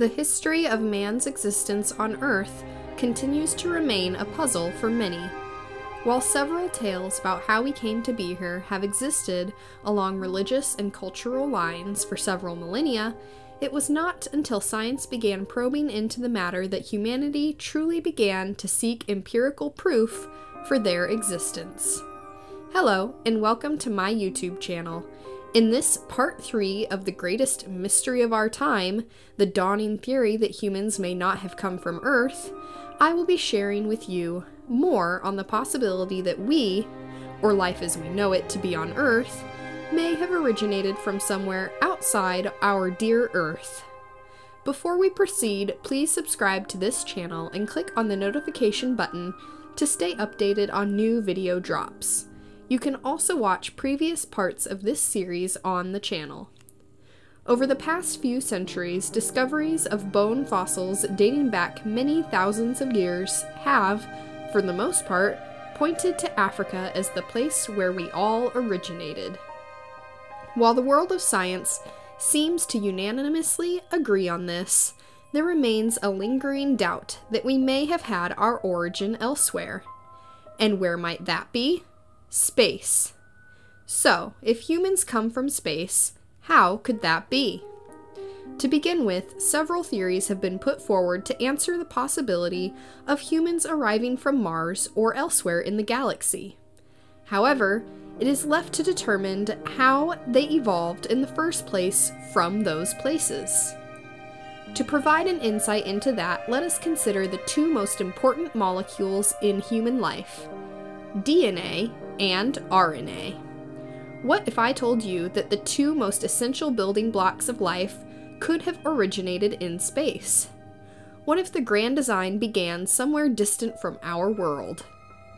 The history of man's existence on Earth continues to remain a puzzle for many. While several tales about how we came to be here have existed along religious and cultural lines for several millennia, it was not until science began probing into the matter that humanity truly began to seek empirical proof for their existence. Hello, and welcome to my YouTube channel. In this part three of the greatest mystery of our time, the dawning theory that humans may not have come from Earth, I will be sharing with you more on the possibility that we, or life as we know it to be on Earth, may have originated from somewhere outside our dear Earth. Before we proceed, please subscribe to this channel and click on the notification button to stay updated on new video drops. You can also watch previous parts of this series on the channel. Over the past few centuries, discoveries of bone fossils dating back many thousands of years have, for the most part, pointed to Africa as the place where we all originated. While the world of science seems to unanimously agree on this, there remains a lingering doubt that we may have had our origin elsewhere. And where might that be? Space. So, if humans come from space, how could that be? To begin with, several theories have been put forward to answer the possibility of humans arriving from Mars or elsewhere in the galaxy. However, it is left to determine how they evolved in the first place from those places. To provide an insight into that, let us consider the two most important molecules in human life DNA and RNA. What if I told you that the two most essential building blocks of life could have originated in space? What if the grand design began somewhere distant from our world?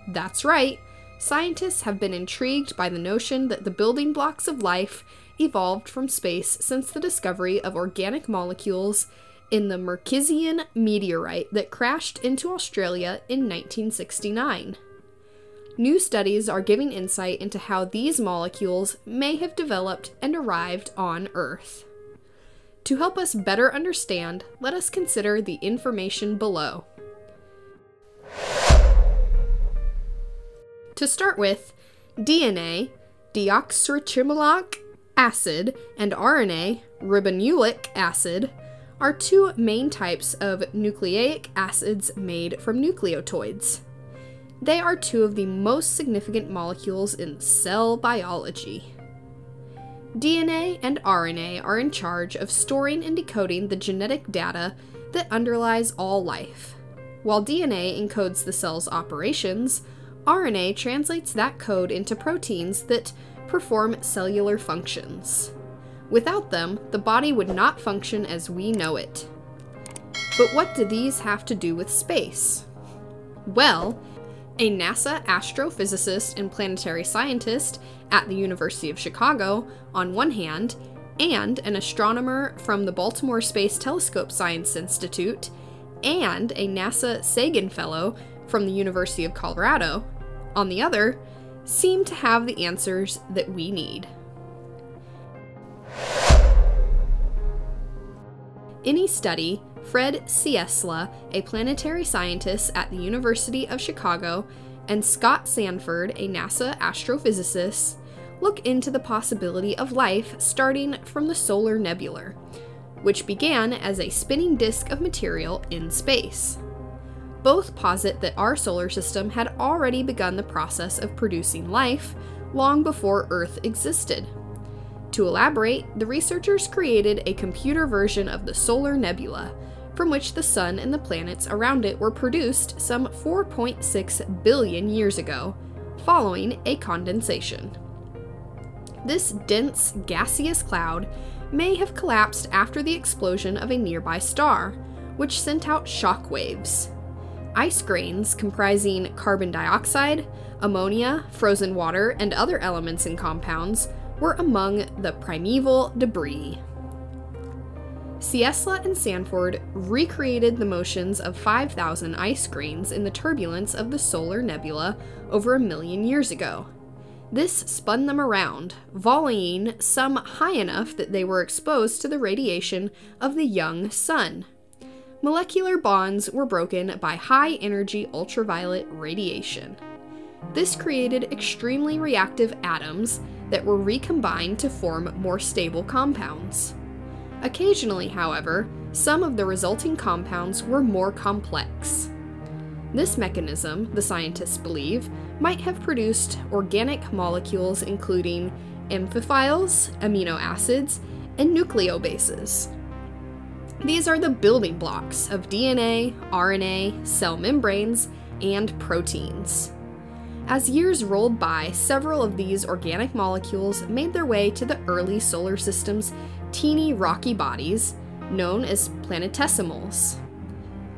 That's right, scientists have been intrigued by the notion that the building blocks of life evolved from space since the discovery of organic molecules in the Murchison meteorite that crashed into Australia in 1969. New studies are giving insight into how these molecules may have developed and arrived on Earth. To help us better understand, let us consider the information below. To start with, DNA, deoxyribonucleic acid, and RNA, ribonucleic acid, are two main types of nucleic acids made from nucleotides. They are two of the most significant molecules in cell biology. DNA and RNA are in charge of storing and decoding the genetic data that underlies all life. While DNA encodes the cell's operations, RNA translates that code into proteins that perform cellular functions. Without them, the body would not function as we know it. But what do these have to do with space? Well, a NASA astrophysicist and planetary scientist at the University of Chicago, on one hand, and an astronomer from the Baltimore Space Telescope Science Institute, and a NASA Sagan Fellow from the University of Colorado, on the other, seem to have the answers that we need. Any study Fred Ciesla, a planetary scientist at the University of Chicago, and Scott Sandford, a NASA astrophysicist, look into the possibility of life starting from the solar nebula, which began as a spinning disk of material in space. Both posit that our solar system had already begun the process of producing life long before Earth existed. To elaborate, the researchers created a computer version of the solar nebula, from which the Sun and the planets around it were produced some 4.6 billion years ago, following a condensation. This dense, gaseous cloud may have collapsed after the explosion of a nearby star, which sent out shock waves. Ice grains comprising carbon dioxide, ammonia, frozen water, and other elements and compounds were among the primeval debris. Ciesla and Sandford recreated the motions of 5,000 ice grains in the turbulence of the solar nebula over a million years ago. This spun them around, volleying some high enough that they were exposed to the radiation of the young sun, molecular bonds were broken by high energy ultraviolet radiation. This created extremely reactive atoms that were recombined to form more stable compounds. Occasionally, however, some of the resulting compounds were more complex. This mechanism, the scientists believe, might have produced organic molecules including amphiphiles, amino acids, and nucleobases. These are the building blocks of DNA, RNA, cell membranes, and proteins. As years rolled by, several of these organic molecules made their way to the early solar system's teeny rocky bodies, known as planetesimals.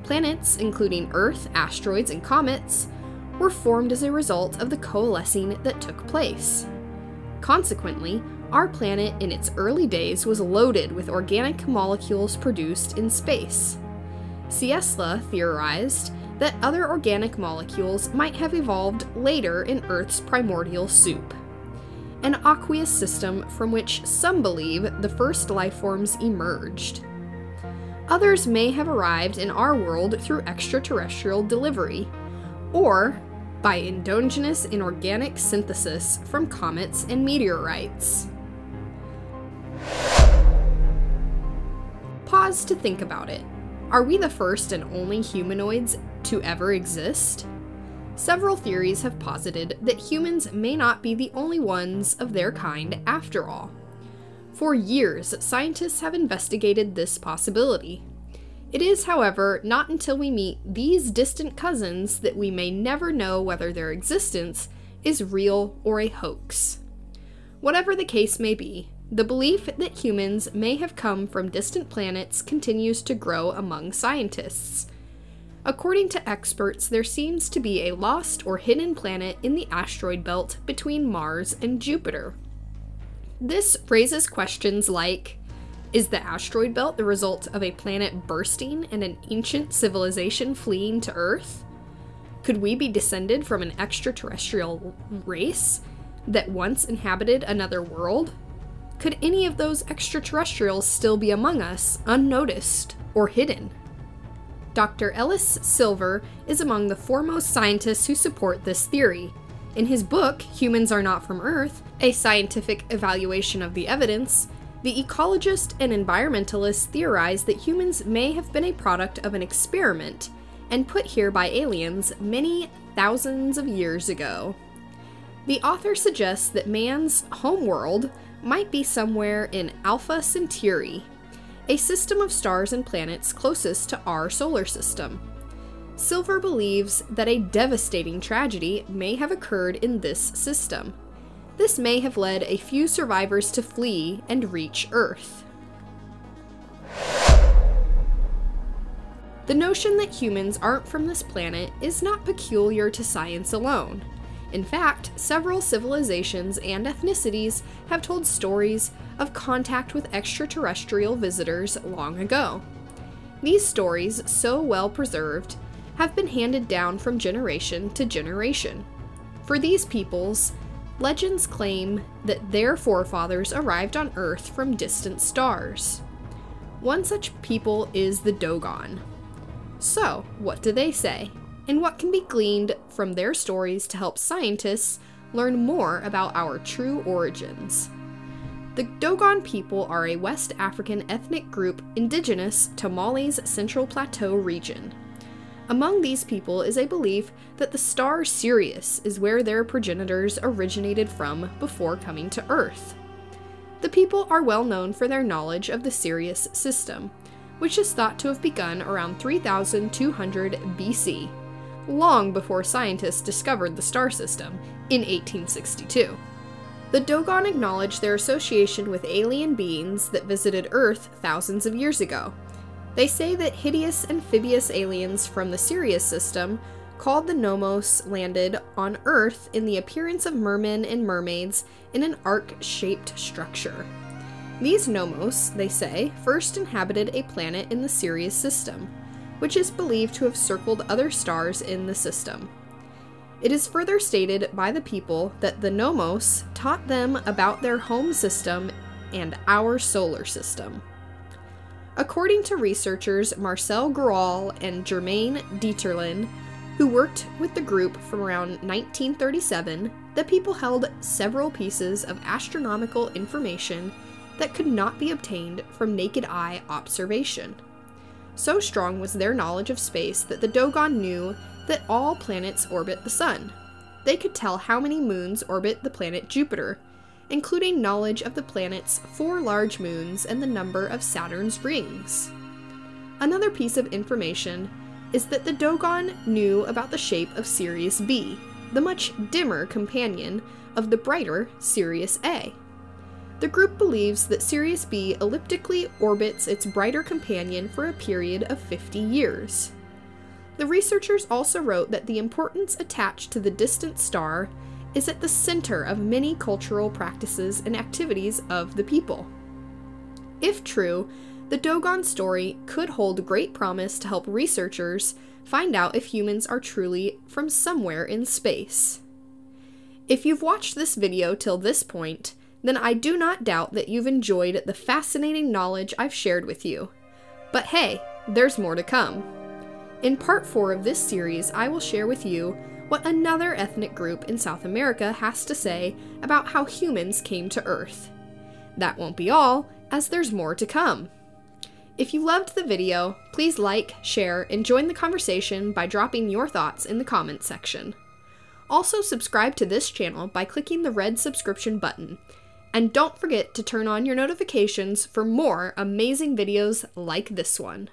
Planets, including Earth, asteroids, and comets, were formed as a result of the coalescing that took place. Consequently, our planet in its early days was loaded with organic molecules produced in space. Ciesla theorized that other organic molecules might have evolved later in Earth's primordial soup, an aqueous system from which some believe the first life forms emerged. Others may have arrived in our world through extraterrestrial delivery, or by endogenous inorganic synthesis from comets and meteorites. Pause to think about it. Are we the first and only humanoids to ever exist? Several theories have posited that humans may not be the only ones of their kind after all. For years, scientists have investigated this possibility. It is, however, not until we meet these distant cousins that we may never know whether their existence is real or a hoax. Whatever the case may be, the belief that humans may have come from distant planets continues to grow among scientists. According to experts, there seems to be a lost or hidden planet in the asteroid belt between Mars and Jupiter. This raises questions like Is the asteroid belt the result of a planet bursting and an ancient civilization fleeing to Earth? Could we be descended from an extraterrestrial race that once inhabited another world? Could any of those extraterrestrials still be among us, unnoticed or hidden? Dr. Ellis Silver is among the foremost scientists who support this theory. In his book, Humans Are Not From Earth A Scientific Evaluation of the Evidence, the ecologist and environmentalist theorize that humans may have been a product of an experiment and put here by aliens many thousands of years ago. The author suggests that man's homeworld might be somewhere in Alpha Centauri, a system of stars and planets closest to our solar system. Silver believes that a devastating tragedy may have occurred in this system. This may have led a few survivors to flee and reach Earth. The notion that humans aren't from this planet is not peculiar to science alone. In fact, several civilizations and ethnicities have told stories of contact with extraterrestrial visitors long ago. These stories, so well preserved, have been handed down from generation to generation. For these peoples, legends claim that their forefathers arrived on Earth from distant stars. One such people is the Dogon. So, what do they say? And what can be gleaned from their stories to help scientists learn more about our true origins. The Dogon people are a West African ethnic group indigenous to Mali's Central Plateau region. Among these people is a belief that the star Sirius is where their progenitors originated from before coming to Earth. The people are well known for their knowledge of the Sirius system, which is thought to have begun around 3200 BC long before scientists discovered the star system in 1862. The Dogon acknowledge their association with alien beings that visited Earth thousands of years ago. They say that hideous amphibious aliens from the Sirius system, called the Nommos, landed on Earth in the appearance of mermen and mermaids in an arc shaped structure. These Nommos, they say, first inhabited a planet in the Sirius system, which is believed to have circled other stars in the system. It is further stated by the people that the Nommos taught them about their home system and our solar system. According to researchers Marcel Griaule and Germain Dieterlen, who worked with the group from around 1937, the people held several pieces of astronomical information that could not be obtained from naked eye observation. So strong was their knowledge of space that the Dogon knew that all planets orbit the Sun. They could tell how many moons orbit the planet Jupiter, including knowledge of the planet's four large moons and the number of Saturn's rings. Another piece of information is that the Dogon knew about the shape of Sirius B, the much dimmer companion of the brighter Sirius A. The group believes that Sirius B elliptically orbits its brighter companion for a period of 50 years. The researchers also wrote that the importance attached to the distant star is at the center of many cultural practices and activities of the people. If true, the Dogon story could hold great promise to help researchers find out if humans are truly from somewhere in space. If you've watched this video till this point, then I do not doubt that you've enjoyed the fascinating knowledge I've shared with you. But hey, there's more to come. In part 4 of this series, I will share with you what another ethnic group in South America has to say about how humans came to Earth. That won't be all, as there's more to come. If you loved the video, please like, share, and join the conversation by dropping your thoughts in the comments section. Also, subscribe to this channel by clicking the red subscription button. And don't forget to turn on your notifications for more amazing videos like this one.